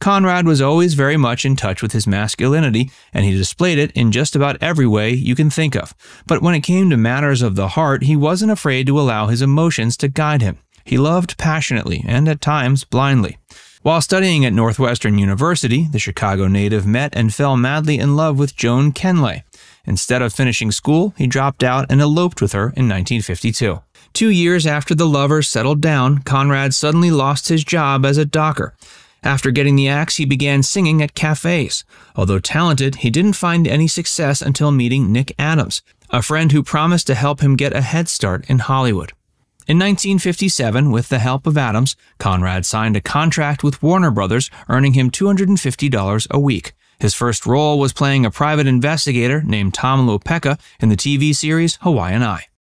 Conrad was always very much in touch with his masculinity, and he displayed it in just about every way you can think of. But when it came to matters of the heart, he wasn't afraid to allow his emotions to guide him. He loved passionately and at times blindly. While studying at Northwestern University, the Chicago native met and fell madly in love with Joan Kenlay. Instead of finishing school, he dropped out and eloped with her in 1952. Two years after the lovers settled down, Conrad suddenly lost his job as a docker. After getting the axe, he began singing at cafes. Although talented, he didn't find any success until meeting Nick Adams, a friend who promised to help him get a head start in Hollywood. In 1957, with the help of Adams, Conrad signed a contract with Warner Brothers, earning him $250 a week. His first role was playing a private investigator named Tom Lopaka in the TV series Hawaiian Eye.